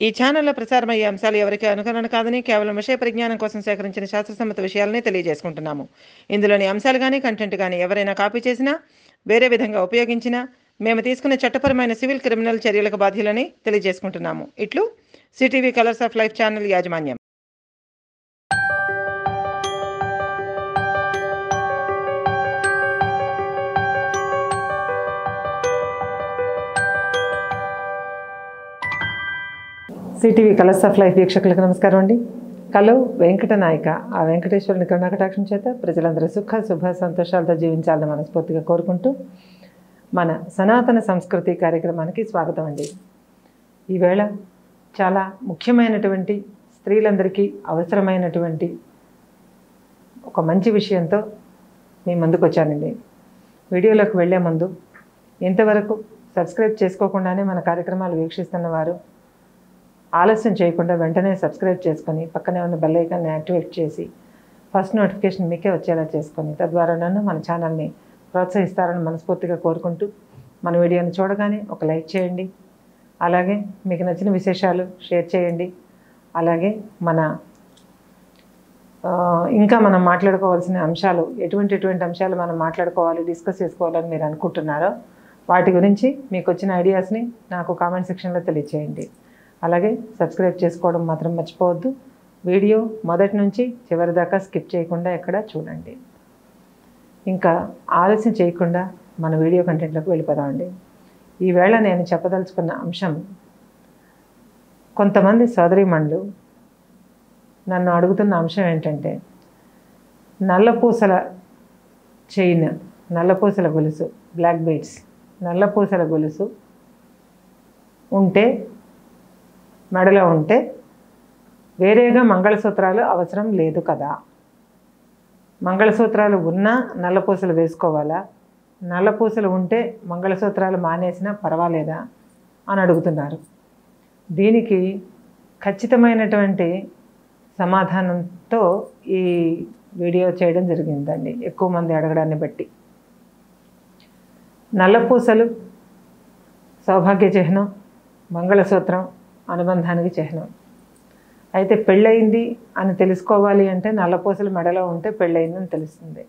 ఈ ఛానల్లో ప్రసారమయ్యే అంశాలు ఎవరికి అనుకరణ కాదని కేవలం విషయ పరిజ్ఞానం కోసం సేకరించిన శాస్త్రసమ్మత విషయాలనే తెలియజేసుకుంటున్నాము. ఇందులోని అంశాలు కానీ కంటెంట్ కానీ ఎవరైనా కాపీ చేసినా వేరే విధంగా ఉపయోగించినా మేము తీసుకునే చట్టపరమైన సివిల్ క్రిమినల్ చర్యలకు బాధ్యులని తెలియజేసుకుంటున్నాము. ఇట్లు CTV colours of life channel యాజమాన్యం. సిటీవీ కలర్స్ ఆఫ్ లైఫ్ వీక్షకులకు నమస్కారం అండి. కలు వెంకట నాయక ఆ వెంకటేశ్వరుని కరుణాకటాక్షం చేత ప్రజలందరూ సుఖ శుభ సంతోషాలతో జీవించాలని మనస్ఫూర్తిగా కోరుకుంటూ మన సనాతన సంస్కృతి కార్యక్రమానికి స్వాగతం అండి. ఈవేళ చాలా ముఖ్యమైనటువంటి స్త్రీలందరికీ అవసరమైనటువంటి ఒక మంచి విషయంతో మీ ముందుకు వచ్చానండి. వీడియోలోకి వెళ్ళే ముందు ఇంతవరకు సబ్స్క్రైబ్ చేసుకోకుండానే మన కార్యక్రమాలు వీక్షిస్తున్న వారు ఆలస్యం చేయకుండా వెంటనే సబ్స్క్రైబ్ చేసుకొని పక్కనే ఉన్న బెల్ ఐకాన్ని యాక్టివేట్ చేసి ఫస్ట్ నోటిఫికేషన్ మీకే వచ్చేలా చేసుకొని తద్వారా నన్ను మన ఛానల్ని ప్రోత్సహిస్తారని మనస్ఫూర్తిగా కోరుకుంటూ మన వీడియోని చూడగానే ఒక లైక్ చేయండి. అలాగే మీకు నచ్చిన విశేషాలు షేర్ చేయండి. అలాగే మన ఇంకా మనం మాట్లాడుకోవాల్సిన అంశాలు ఎటువంటి ఎటువంటి అంశాలు మనం మాట్లాడుకోవాలి డిస్కస్ చేసుకోవాలని మీరు అనుకుంటున్నారో వాటి గురించి మీకు వచ్చిన ఐడియాస్ని నాకు కామెంట్ సెక్షన్లో తెలియచేయండి. అలాగే సబ్స్క్రైబ్ చేసుకోవడం మాత్రం మర్చిపోవద్దు. వీడియో మొదటి నుంచి చివరి దాకా స్కిప్ చేయకుండా ఎక్కడ చూడండి. ఇంకా ఆలస్యం చేయకుండా మన వీడియో కంటెంట్లోకి వెళ్ళిపోదామండి ఈవేళ నేను చెప్పదలుచుకున్న అంశం కొంతమంది సోదరిమణులు నన్ను అడుగుతున్న అంశం ఏంటంటే నల్లపూసల చైన్ నల్లపూసల గొలుసు బ్లాక్ బీడ్స్ నల్లపూసల గొలుసు ఉంటే మెడలో ఉంటే వేరేగా మంగళసూత్రాలు అవసరం లేదు కదా. మంగళసూత్రాలు ఉన్నా నల్లపూసలు వేసుకోవాలా? నల్లపూసలు ఉంటే మంగళసూత్రాలు మానేసినా పర్వాలేదా? అని అడుగుతున్నారు. దీనికి ఖచ్చితమైనటువంటి సమాధానంతో ఈ వీడియో చేయడం జరిగిందండి. ఎక్కువ మంది అడగడాన్ని బట్టి. నల్లపూసలు సౌభాగ్య చిహ్నం మంగళసూత్రం అనుబంధానికి చిహ్నం. అయితే పెళ్ళయింది అని తెలుసుకోవాలి అంటే నల్లపూసలు మెడలో ఉంటే పెళ్ళయిందని తెలుస్తుంది.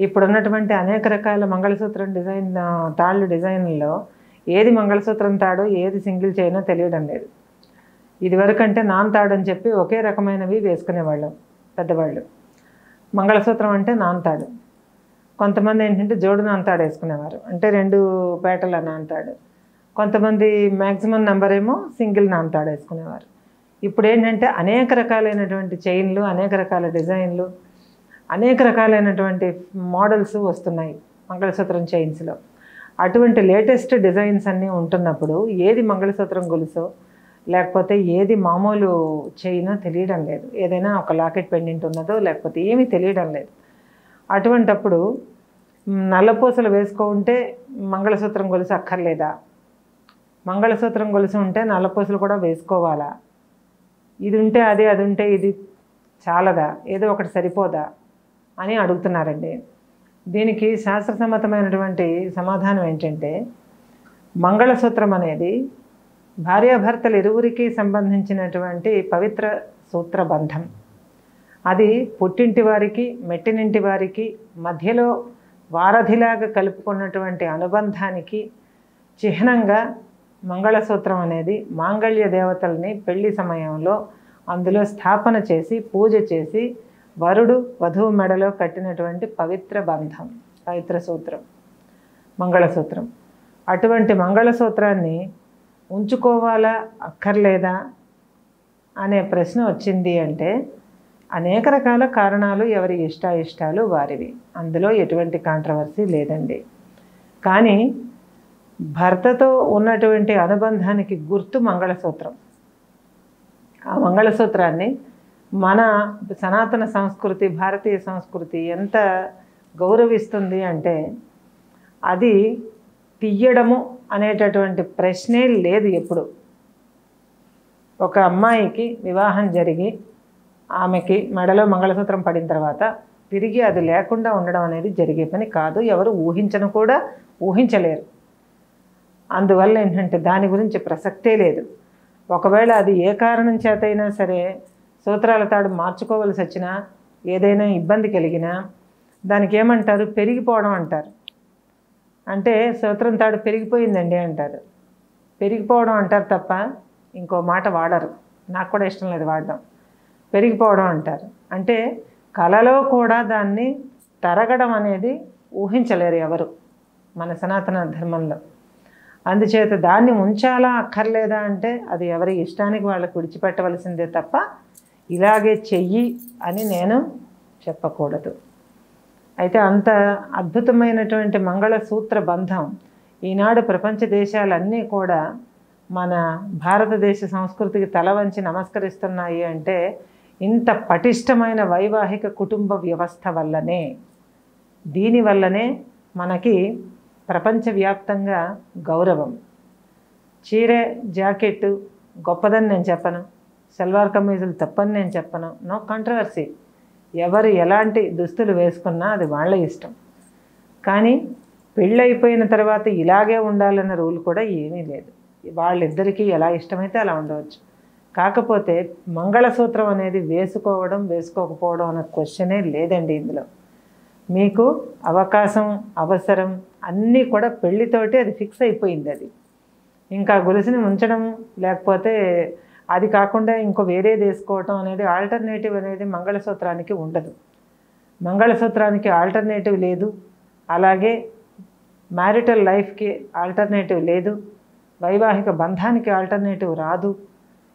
ఇప్పుడున్నటువంటి అనేక రకాల మంగళసూత్రం డిజైన్ తాళ్ళు డిజైన్లో ఏది మంగళసూత్రం తాడో ఏది సింగిల్ చైనో తెలియడం లేదు. ఇదివరకంటే నాన్ తాడు అని చెప్పి ఒకే రకమైనవి వేసుకునేవాళ్ళం పెద్దవాళ్ళు. మంగళసూత్రం అంటే నాన్ తాడు. కొంతమంది ఏంటంటే జోడు నాంతాడు వేసుకునేవారు. అంటే రెండు పేటల తాడు. కొంతమంది మ్యాక్సిమం నెంబర్ ఏమో సింగిల్ నాంతాడు వేసుకునేవారు. ఇప్పుడు ఏంటంటే అనేక రకాలైనటువంటి చైన్లు అనేక రకాల డిజైన్లు అనేక రకాలైనటువంటి మోడల్స్ వస్తున్నాయి మంగళసూత్రం చైన్స్లో అటువంటి లేటెస్ట్ డిజైన్స్ అన్నీ ఉంటున్నప్పుడు ఏది మంగళసూత్రం గొలుసో లేకపోతే ఏది మామూలు చైనో తెలియడం లేదు. ఏదైనా ఒక లాకెట్ పెండెంట్ ఉన్నదో లేకపోతే ఏమీ తెలియడం లేదు. అటువంటప్పుడు నల్లపూసలు వేసుకుంటే మంగళసూత్రం గొలుసు అక్కర్లేదా? మంగళసూత్రం గొలుసు ఉంటే నల్లపూసలు కూడా వేసుకోవాలా? ఇది ఉంటే అది అది ఉంటే ఇది చాలదా? ఏదో ఒకటి సరిపోదా? అని అడుగుతున్నారండి. దీనికి శాస్త్రసమ్మతమైనటువంటి సమాధానం ఏంటంటే మంగళసూత్రం అనేది భార్యాభర్తలు ఇరువురికి సంబంధించినటువంటి పవిత్ర సూత్ర బంధం. అది పుట్టింటి వారికి మెట్టినింటి వారికి మధ్యలో వారధిలాగా కలుపుకున్నటువంటి అనుబంధానికి చిహ్నంగా మంగళసూత్రం అనేది మాంగళ్య దేవతల్ని పెళ్ళి సమయంలో అందులో స్థాపన చేసి పూజ చేసి వరుడు వధువు మెడలో కట్టినటువంటి పవిత్ర బంధం పవిత్ర సూత్రం మంగళసూత్రం. అటువంటి మంగళసూత్రాన్ని ఉంచుకోవాలా అక్కర్లేదా అనే ప్రశ్న వచ్చింది అంటే అనేక రకాల కారణాలు ఎవరి ఇష్టాయిష్టాలు వారివి. అందులో ఎటువంటి కాంట్రవర్సీ లేదండి. కానీ భర్తతో ఉన్నటువంటి అనుబంధానికి గుర్తు మంగళసూత్రం. ఆ మంగళసూత్రాన్ని మన సనాతన సంస్కృతి భారతీయ సంస్కృతి ఎంత గౌరవిస్తుంది అంటే అది తీయడము అనేటటువంటి ప్రశ్నే లేదు ఎప్పుడు. ఒక అమ్మాయికి వివాహం జరిగి ఆమెకి మెడలో మంగళసూత్రం పడిన తర్వాత తిరిగి అది లేకుండా ఉండడం అనేది జరిగే పని కాదు. ఎవరు ఊహించను కూడా ఊహించలేరు. అందువల్ల ఏంటంటే దాని గురించి ప్రసక్తే లేదు. ఒకవేళ అది ఏ కారణం చేతైనా సరే సూత్రాల తాడు మార్చుకోవలసి వచ్చినా ఏదైనా ఇబ్బంది కలిగినా దానికి ఏమంటారు? పెరిగిపోవడం అంటారు. అంటే సూత్రం తాడు పెరిగిపోయిందండి అంటారు. పెరిగిపోవడం అంటారు తప్ప ఇంకో మాట వాడరు. నాకు కూడా ఇష్టం లేదు వాడడం. పెరిగిపోవడం అంటారు. అంటే కళలో కూడా దాన్ని తరగడం అనేది ఊహించలేరు ఎవరు మన సనాతన ధర్మంలో. అందుచేత దాన్ని ఉంచాలా అక్కర్లేదా అంటే అది ఎవరి ఇష్టానికి వాళ్ళకి విడిచిపెట్టవలసిందే తప్ప ఇలాగే చెయ్యి అని నేను చెప్పకూడదు. అయితే అంత అద్భుతమైనటువంటి మంగళసూత్ర బంధం ఈనాడు ప్రపంచ దేశాలన్నీ కూడా మన భారతదేశ సంస్కృతికి తల వంచి నమస్కరిస్తున్నాయి అంటే ఇంత పటిష్టమైన వైవాహిక కుటుంబ వ్యవస్థ వల్లనే దీనివల్లనే మనకి ప్రపంచవ్యాప్తంగా గౌరవం. చీరే జాకెట్ గొప్పదని నేను చెప్పను. సల్వార్ కమీజులు తప్పని నేను చెప్పను. No controversy. ఎవరు ఎలాంటి దుస్తులు వేసుకున్నా అది వాళ్ళ ఇష్టం. కానీ పెళ్ళైపోయిన తర్వాత ఇలాగే ఉండాలన్న రూల్ కూడా ఏమీ లేదు. వాళ్ళిద్దరికీ ఎలా ఇష్టమైతే అలా ఉండవచ్చు. కాకపోతే మంగళసూత్రం అనేది వేసుకోవడం వేసుకోకపోవడం అన్న క్వశ్చనే లేదండి ఇందులో. మీకు అవకాశం అవసరం అన్నీ కూడా పెళ్ళితోటి అది ఫిక్స్ అయిపోయింది అది. ఇంకా గొలుసుని ఉంచడం లేకపోతే అది కాకుండా ఇంకో వేరేది వేసుకోవటం అనేది ఆల్టర్నేటివ్ అనేది మంగళసూత్రానికి ఉండదు. మంగళసూత్రానికి ఆల్టర్నేటివ్ లేదు. అలాగే మ్యారిటల్ లైఫ్కి ఆల్టర్నేటివ్ లేదు. వైవాహిక బంధానికి ఆల్టర్నేటివ్ రాదు.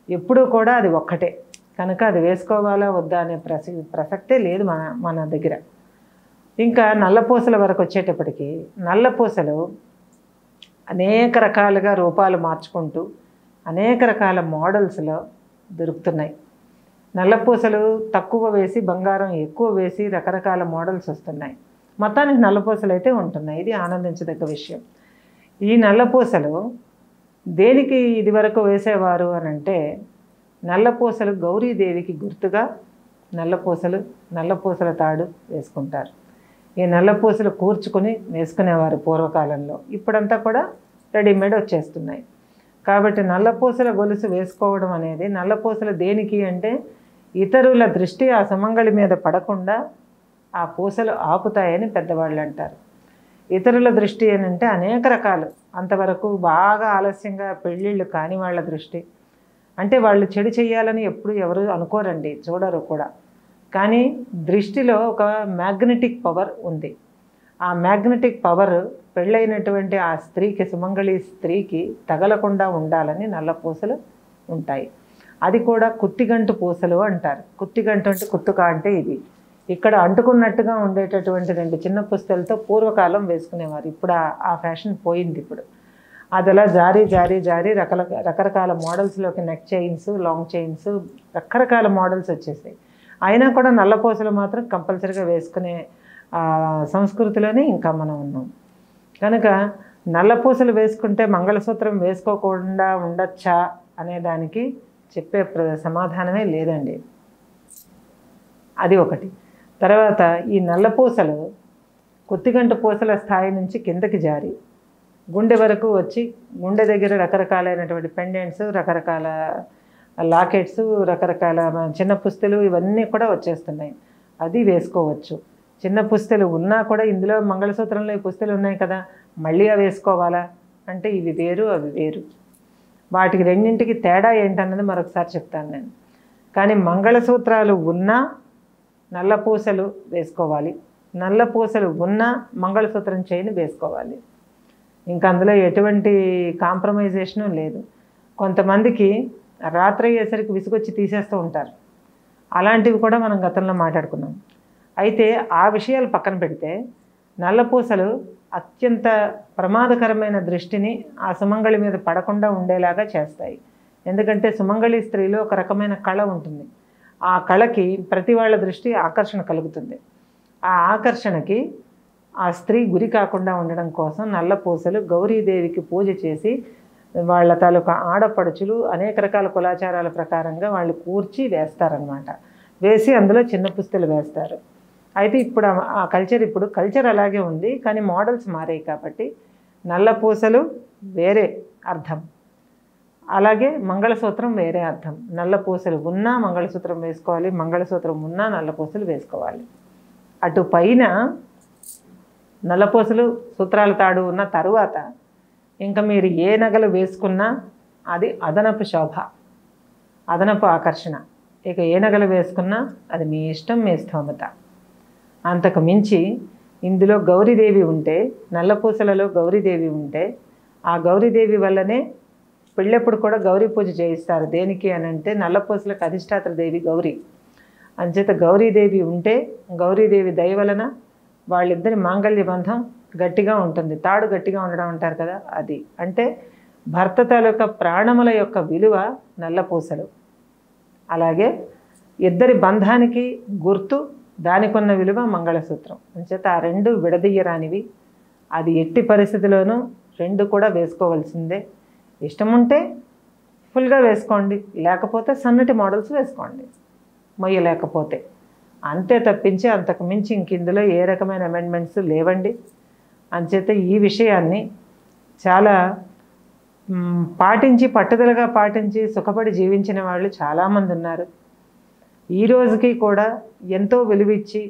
ఎప్పుడూ కూడా అది ఒక్కటే. కనుక అది వేసుకోవాలా వద్దా అనే ప్రసక్తే లేదు మన మన దగ్గర. ఇంకా నల్లపూసల వరకు వచ్చేటప్పటికి నల్లపూసలు అనేక రకాలుగా రూపాలు మార్చుకుంటూ అనేక రకాల మోడల్స్లో దొరుకుతున్నాయి. నల్లపూసలు తక్కువ వేసి బంగారం ఎక్కువ వేసి రకరకాల మోడల్స్ వస్తున్నాయి. మొత్తానికి నల్లపూసలు అయితే ఉంటున్నాయి. ఇది ఆనందించదగ్గ విషయం. ఈ నల్లపూసలు దేనికి ఇది వరకు వేసేవారు అని అంటే నల్లపూసలు గౌరీదేవికి గుర్తుగా నల్లపూసలు నల్లపూసల తాడు వేసుకుంటారు. ఈ నల్లపూసలు కూర్చుకొని వేసుకునేవారు పూర్వకాలంలో. ఇప్పుడంతా కూడా రెడీమేడ్ వచ్చేస్తున్నాయి. కాబట్టి నల్లపూసల గొలుసు వేసుకోవడం అనేది నల్లపూసలు దేనికి అంటే ఇతరుల దృష్టి ఆ సుమంగళి మీద పడకుండా ఆ పూసలు ఆపుతాయని పెద్దవాళ్ళు అంటారు. ఇతరుల దృష్టి ఏంటంటే అనేక రకాలు. అంతవరకు బాగా ఆలస్యంగా పెళ్ళిళ్ళు కాని వాళ్ళ దృష్టి. అంటే వాళ్ళు చెడు చేయాలని ఎప్పుడు ఎవరు అనుకోరండి చూడరు కూడా. కానీ దృష్టిలో ఒక మ్యాగ్నెటిక్ పవర్ ఉంది. ఆ మ్యాగ్నెటిక్ పవర్ పెళ్ళైనటువంటి ఆ స్త్రీకి సుమంగళి స్త్రీకి తగలకుండా ఉండాలని నల్ల పూసలు ఉంటాయి. అది కూడా కుత్తిగంటు పూసలు అంటారు. కుత్తిగంటు అంటే కుత్తుక అంటే ఇది. ఇక్కడ అంటుకున్నట్టుగా ఉండేటటువంటి రెండు చిన్న పుస్తలతో పూర్వకాలం వేసుకునేవారు. ఇప్పుడు ఆ- ఆ ఫ్యాషన్ పోయింది ఇప్పుడు. అది అలా జారీ జారీ జారీ రకల రకరకాల మోడల్స్లోకి నెక్ చైన్స్ లాంగ్ చైన్స్ రకరకాల మోడల్స్ వచ్చేసాయి. అయినా కూడా నల్లపూసలు మాత్రం కంపల్సరీగా వేసుకునే సంస్కృతిలోనే ఇంకా మనం ఉన్నాం. కనుక నల్లపూసలు వేసుకుంటే మంగళసూత్రం వేసుకోకుండా ఉండొచ్చా అనే దానికి చెప్పే ప్ర- సమాధానమే లేదండి. అది ఒకటి. తర్వాత ఈ నల్లపూసలు కొత్తిగంట పూసల స్థాయి నుంచి కిందకి జారి గుండె వరకు వచ్చి గుండె దగ్గర రకరకాలైనటువంటి పెండెంట్స్ రకరకాల లాకెట్స్ రకరకాల చిన్న పుస్తలు ఇవన్నీ కూడా వచ్చేస్తున్నాయి. అది వేసుకోవచ్చు. చిన్న పుస్తలు ఉన్నా కూడా ఇందులో మంగళసూత్రంలో ఈ పుస్తలు ఉన్నాయి కదా మళ్ళీ అవి వేసుకోవాలా? అంటే ఇవి వేరు అవి వేరు. వాటికి రెండింటికి తేడా ఏంటన్నది మరొకసారి చెప్తాను నేను. కానీ మంగళసూత్రాలు ఉన్నా నల్ల పూసలు వేసుకోవాలి. నల్ల పూసలు ఉన్నా మంగళసూత్రం చేయని వేసుకోవాలి. ఇంకా అందులో ఎటువంటి కాంప్రమైజేషను లేదు. కొంతమందికి రాత్రి అయ్యేసరికి విసుగొచ్చి తీసేస్తూ ఉంటారు. అలాంటివి కూడా మనం గతంలో మాట్లాడుకున్నాం. అయితే ఆ విషయాలు పక్కన పెడితే నల్లపూసలు అత్యంత ప్రమాదకరమైన దృష్టిని ఆ సుమంగళి మీద పడకుండా ఉండేలాగా చేస్తాయి. ఎందుకంటే సుమంగళి స్త్రీలో ఒక రకమైన కళ ఉంటుంది. ఆ కళకి ప్రతి వాళ్ళ దృష్టి ఆకర్షణ కలుగుతుంది. ఆ ఆకర్షణకి ఆ స్త్రీ గురి కాకుండా ఉండడం కోసం నల్ల పూసలు గౌరీదేవికి పూజ చేసి వాళ్ళ తాలూకా ఆడపడుచులు అనేక రకాల కులాచారాల ప్రకారంగా వాళ్ళు కూర్చి వేస్తారనమాట వేసి అందులో చిన్న పుస్తలు వేస్తారు. అయితే ఇప్పుడు ఆ- కల్చర్ ఇప్పుడు కల్చర్ అలాగే ఉంది కానీ మోడల్స్ మారాయి కాబట్టి నల్ల పూసలు వేరే అర్థం. అలాగే మంగళసూత్రం వేరే అర్థం. నల్ల పూసలు ఉన్నా మంగళసూత్రం వేసుకోవాలి మంగళసూత్రం ఉన్నా నల్ల పూసలు వేసుకోవాలి. అటు పైన నల్లపూసలు సూత్రాల తాడు ఉన్న తరువాత ఇంకా మీరు ఏ నగలు వేసుకున్నా అది అదనపు శోభ అదనపు ఆకర్షణ. ఇక ఏ నగలు వేసుకున్నా అది మీ ఇష్టం మీ స్తోమత. అంతకు మించి ఇందులో గౌరీదేవి ఉంటే నల్లపూసలలో గౌరీదేవి ఉంటే ఆ గౌరీదేవి వల్లనే పెళ్ళప్పుడు కూడా గౌరీ పూజ చేయిస్తారు. దేనికి అని అంటే నల్లపూసలకు అధిష్టాత్ర దేవి గౌరీ. అంచేత గౌరీదేవి ఉంటే గౌరీదేవి దయ వలన వాళ్ళిద్దరి మాంగళ్య బంధం గట్టిగా ఉంటుంది. తాడు గట్టిగా ఉండడం అంటారు కదా అది. అంటే భర్త తాలూకా ప్రాణముల యొక్క విలువ నల్లపూసలు అలాగే ఇద్దరి బంధానికి గుర్తు దానికున్న విలువ మంగళసూత్రం. అంచేత ఆ రెండు విడదీయరానివి. అది ఎట్టి పరిస్థితిలోనూ రెండు కూడా వేసుకోవాల్సిందే. ఇష్టం ఉంటే ఫుల్గా వేసుకోండి. లేకపోతే సన్నటి మోడల్స్ వేసుకోండి. మొయ్యలేకపోతే. అంతే తప్పించి అంతకు మించి ఇంక ఇందులో ఏ రకమైన అమెండ్మెంట్స్ లేవండి. అంచేత ఈ విషయాన్ని చాలా పాటించి పట్టుదలగా పాటించి సుఖపడి జీవించిన వాళ్ళు చాలామంది ఉన్నారు. ఈ రోజుకి కూడా ఎంతో విలువిచ్చి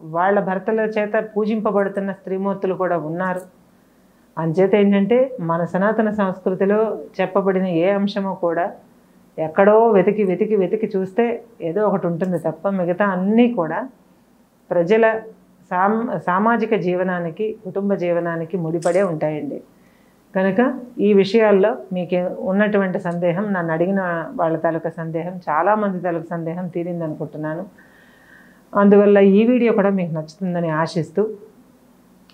వాళ్ళ భర్తల చేత పూజింపబడుతున్న స్త్రీమూర్తులు కూడా ఉన్నారు. అంచేత ఏంటంటే మన సనాతన సంస్కృతిలో చెప్పబడిన ఏ అంశమో కూడా ఎక్కడో వెతికి వెతికి వెతికి చూస్తే ఏదో ఒకటి ఉంటుంది తప్ప మిగతా అన్నీ కూడా ప్రజల సామాజిక జీవనానికి కుటుంబ జీవనానికి ముడిపడే ఉంటాయండి. కనుక ఈ విషయాల్లో మీకు ఉన్నటువంటి సందేహం నన్ను అడిగిన వాళ్ళ తాలూకా సందేహం చాలామంది తాలూకా సందేహం తీరింది అనుకుంటున్నాను అందువల్ల ఈ వీడియో కూడా మీకు నచ్చుతుందని ఆశిస్తూ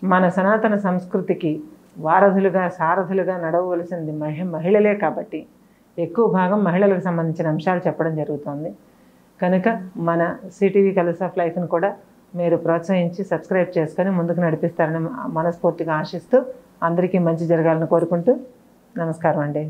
మన సనాతన సంస్కృతికి వారధులుగా సారథులుగా నడవవలసింది మహి మహిళలే కాబట్టి ఎక్కువ భాగం మహిళలకు సంబంధించిన అంశాలు చెప్పడం జరుగుతుంది. కనుక మన సిటీవీ కలర్స్ ఆఫ్ లైఫ్ని కూడా మీరు ప్రోత్సహించి సబ్స్క్రైబ్ చేసుకొని ముందుకు నడిపిస్తారని మనస్ఫూర్తిగా ఆశిస్తూ అందరికీ మంచి జరగాలని కోరుకుంటూ నమస్కారం అండి.